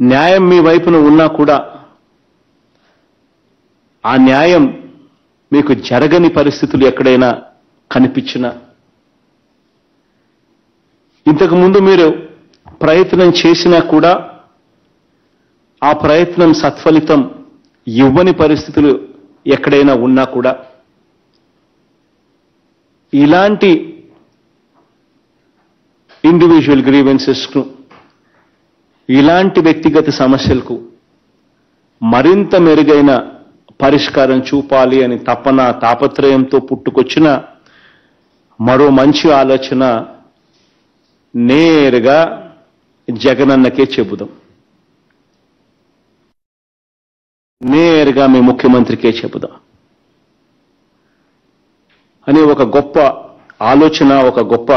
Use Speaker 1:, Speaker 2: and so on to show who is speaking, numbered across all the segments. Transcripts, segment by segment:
Speaker 1: న్యాయం మీ వైపున ఉన్నా కూడా ఆ న్యాయం మీకు జరగని పరిస్థితులు ఎక్కడైనా కనిపించినా ఇంతకు ముందు మీరు ప్రయత్నం చేసినా కూడా ఆ ప్రయత్నం సత్ఫలితం ఇవ్వని పరిస్థితులు ఎక్కడైనా ఉన్నా కూడా ఇలాంటి ఇండివిజువల్ గ్రీవెన్సెస్ను ఇలాంటి వ్యక్తిగత సమస్యలకు మరింత మెరుగైన పరిష్కారం చూపాలి అని తపన తాపత్రయంతో పుట్టుకొచ్చిన మరో మంచి ఆలోచన నేరుగా జగనన్నకే చెబుదాం. నేరుగా మీ ముఖ్యమంత్రికే చెబుదాం. అని ఒక గొప్ప ఆలోచన ఒక గొప్ప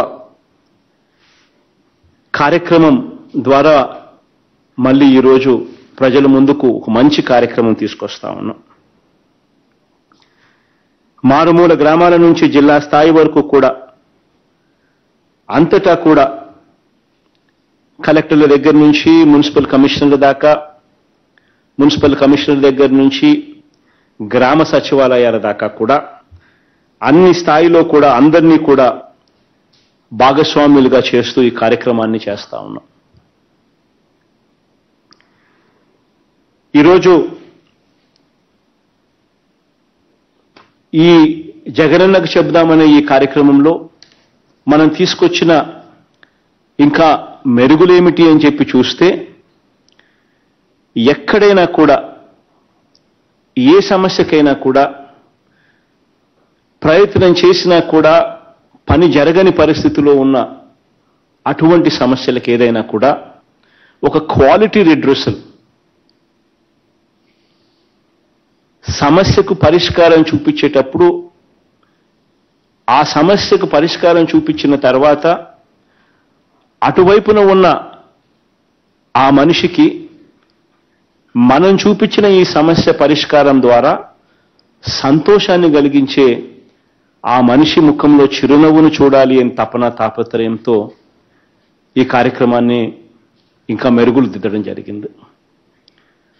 Speaker 1: కార్యక్రమం ద్వారా మళ్ళీ ఈరోజు ప్రజల ముందుకు ఒక మంచి కార్యక్రమం తీసుకొస్తా ఉన్నాం. మారుమూల గ్రామాల నుంచి జిల్లా స్థాయి వరకు కూడా అంతటా కూడా కలెక్టర్ల దగ్గర నుంచి మున్సిపల్ కమిషనర్ల దాకా మున్సిపల్ కమిషనర్ దగ్గర నుంచి గ్రామ సచివాలయాల దాకా కూడా అన్ని స్థాయిలో కూడా అందరినీ కూడా భాగస్వాములుగా చేస్తూ ఈ కార్యక్రమాన్ని చేస్తా ఉన్నాం. ఈరోజు ఈ జగనన్నకు చెబుదామనే ఈ కార్యక్రమంలో మనం తీసుకొచ్చిన ఇంకా మెరుగులేమిటి అని చెప్పి చూస్తే ఎక్కడైనా కూడా ఏ సమస్యకైనా కూడా ప్రయత్నం చేసినా కూడా పని జరగని పరిస్థితిలో ఉన్న అటువంటి సమస్యలకు ఏదైనా కూడా ఒక క్వాలిటీ రిడ్రసల్ సమస్యకు పరిష్కారం చూపించేటప్పుడు ఆ సమస్యకు పరిష్కారం చూపించిన తర్వాత అటువైపున ఉన్న ఆ మనిషికి మనం చూపించిన ఈ సమస్య పరిష్కారం ద్వారా సంతోషాన్ని కలిగించే ఆ మనిషి ముఖంలో చిరునవ్వును చూడాలి అని తపన తాపత్రయంతో ఈ కార్యక్రమాన్ని ఇంకా మెరుగులు దిద్దడం జరిగింది.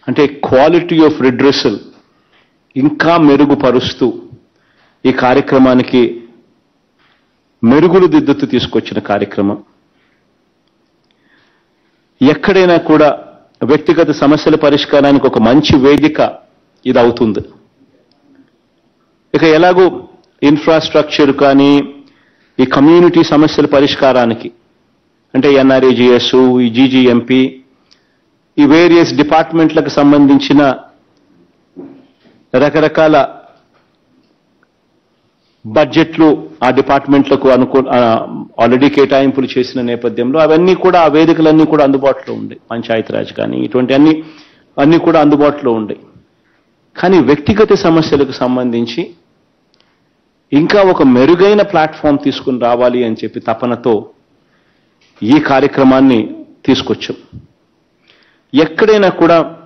Speaker 1: అంటే క్వాలిటీ ఆఫ్ రిడ్రెసల్ ఇంకా మెరుగుపరుస్తూ ఈ కార్యక్రమానికి మెరుగులు దిద్దుతూ తీసుకొచ్చిన కార్యక్రమం. ఎక్కడైనా కూడా వ్యక్తిగత సమస్యల పరిష్కారానికి ఒక మంచి వేదిక ఇది అవుతుంది ఇక ఎలాగో ఇన్ఫ్రాస్ట్రక్చర్ కానీ ఈ కమ్యూనిటీ సమస్యల పరిష్కారానికి అంటే ఎన్ఆర్ఏజిఎస్ ఈ జీజీఎంపీ ఈ వేరియస్ డిపార్ట్మెంట్లకు సంబంధించిన రకరకాల బడ్జెట్లు ఆ డిపార్ట్మెంట్లకు అనుకూ ఆల్రెడీ కేటాయింపులు చేసిన నేపథ్యంలో అవన్నీ కూడా ఆ వేదికలన్నీ కూడా అందుబాటులో ఉండే. పంచాయతీరాజ్ కానీ ఇటువంటి అన్ని అన్నీ కూడా అందుబాటులో ఉండే. కానీ వ్యక్తిగత సమస్యలకు సంబంధించి ఇంకా ఒక మెరుగైన ప్లాట్ఫామ్ తీసుకుని రావాలి అని చెప్పి తపనతో ఈ కార్యక్రమాన్ని తీసుకొచ్చాం. ఎక్కడైనా కూడా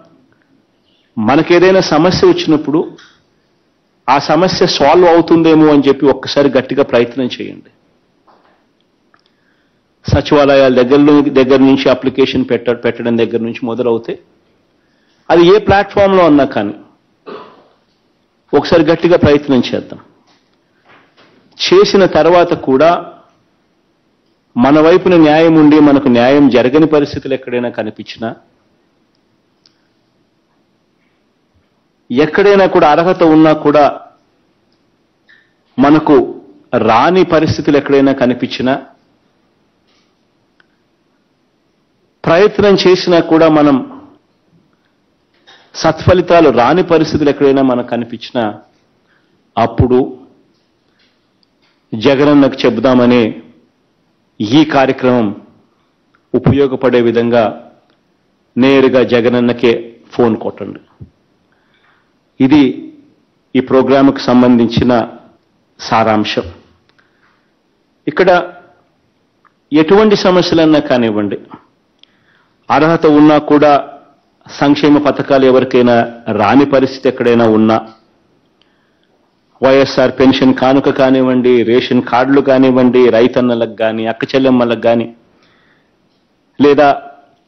Speaker 1: మనకేదైనా సమస్య వచ్చినప్పుడు ఆ సమస్య సాల్వ్ అవుతుందేమో అని చెప్పి ఒక్కసారి గట్టిగా ప్రయత్నం చేయండి. సచివాలయాల దగ్గరలో దగ్గర నుంచి అప్లికేషన్ పెట్ట పెట్టడం దగ్గర నుంచి మొదలవుతే అది ఏ ప్లాట్ఫామ్లో అన్నా కానీ ఒకసారి గట్టిగా ప్రయత్నం చేద్దాం. చేసిన తర్వాత కూడా మన వైపున న్యాయం ఉండి మనకు న్యాయం జరగని పరిస్థితులు ఎక్కడైనా కనిపించినా ఎక్కడైనా కూడా అర్హత ఉన్నా కూడా మనకు రాని పరిస్థితులు ఎక్కడైనా కనిపించినా ప్రయత్నం చేసినా కూడా మనం సత్ఫలితాలు రాని పరిస్థితులు ఎక్కడైనా మనకు కనిపించినా అప్పుడు జగనన్నకు చెబుదామనే ఈ కార్యక్రమం ఉపయోగపడే విధంగా నేరుగా జగనన్నకే ఫోన్ కొట్టండి. ఇది ఈ ప్రోగ్రాముకు సంబంధించిన సారాంశం. ఇక్కడ ఎటువంటి సమస్యలన్నా కానివ్వండి అర్హత ఉన్నా కూడా సంక్షేమ పథకాలు ఎవరికైనా రాని పరిస్థితి ఎక్కడైనా ఉన్నా వైఎస్ఆర్ పెన్షన్ కానుక కానివ్వండి రేషన్ కార్డులు కానివ్వండి రైతన్నలకు కానీ అక్క చెల్లెమ్మలకు కానీ లేదా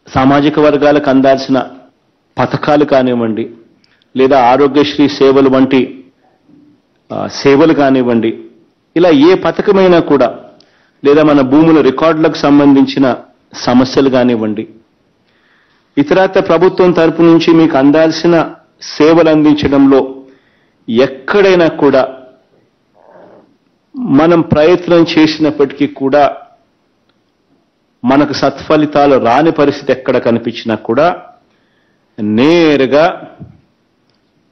Speaker 1: సామాజిక వర్గాలకు అందాల్సిన పథకాలు కానివ్వండి లేదా ఆరోగ్యశ్రీ సేవలు వంటి సేవలు కానివ్వండి ఇలా ఏ పథకమైనా కూడా లేదా మన భూముల రికార్డులకు సంబంధించిన సమస్యలు కానివ్వండి ఇతరత్ర ప్రభుత్వం తరపు నుంచి మీకు అందాల్సిన సేవలు అందించడంలో ఎక్కడైనా కూడా మనం ప్రయత్నం చేసినప్పటికీ కూడా మనకు సత్ఫలితాలు రాని పరిస్థితి ఎక్కడ కనిపించినా కూడా నేరుగా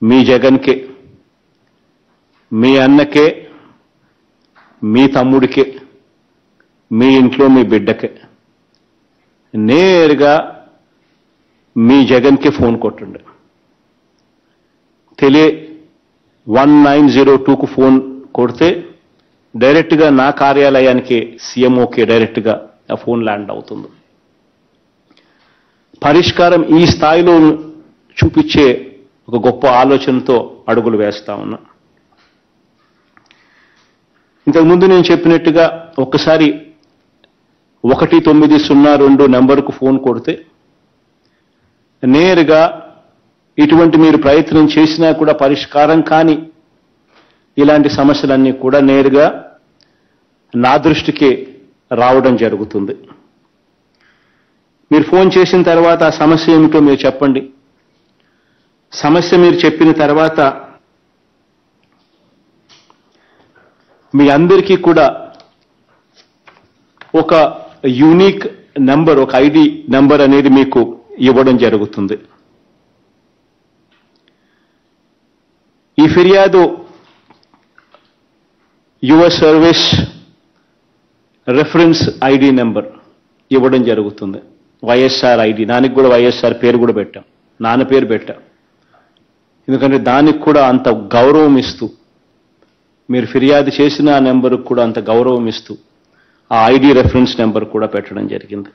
Speaker 1: మీ జగన్కే మీ అన్నకే మీ తమ్ముడికే మీ ఇంట్లో మీ బిడ్డకే నేరుగా మీ జగన్కి ఫోన్ కొట్టండి. తెలియ వన్ నైన్ జీరో టూకు ఫోన్ కొడితే డైరెక్ట్గా నా కార్యాలయానికి సీఎంఓకే డైరెక్ట్గా ఆ ఫోన్ ల్యాండ్ అవుతుంది. పరిష్కారం ఈ స్థాయిలో చూపించే ఒక గొప్ప ఆలోచనతో అడుగులు వేస్తా ఉన్నా. ఇంతకుముందు నేను చెప్పినట్టుగా ఒక్కసారి ఒకటి తొమ్మిది సున్నా రెండు నెంబర్కు ఫోన్ కొడితే నేరుగా ఇటువంటి మీరు ప్రయత్నం చేసినా కూడా పరిష్కారం కాని ఇలాంటి సమస్యలన్నీ కూడా నేరుగా నా దృష్టికి రావడం జరుగుతుంది. మీరు ఫోన్ చేసిన తర్వాత ఆ సమస్య ఏమిటో మీరు చెప్పండి. సమస్య మీరు చెప్పిన తర్వాత మీ అందరికీ కూడా ఒక యూనిక్ నంబర్ ఒక ఐడి నంబర్ అనేది మీకు ఇవ్వడం జరుగుతుంది. ఈ ఫిర్యాదు యువ సర్వీస్ రెఫరెన్స్ ఐడి నెంబర్ ఇవ్వడం జరుగుతుంది. వైఎస్ఆర్ ఐడి. నానికి కూడా వైఎస్ఆర్ పేరు కూడా పెట్టాం. నాన్న పేరు పెట్టాం. ఎందుకంటే దానికి కూడా అంత గౌరవం ఇస్తూ మీరు ఫిర్యాదు చేసిన ఆ నెంబర్కి కూడా అంత గౌరవం ఇస్తూ ఆ ఐడి రెఫరెన్స్ నెంబర్ కూడా పెట్టడం జరిగింది.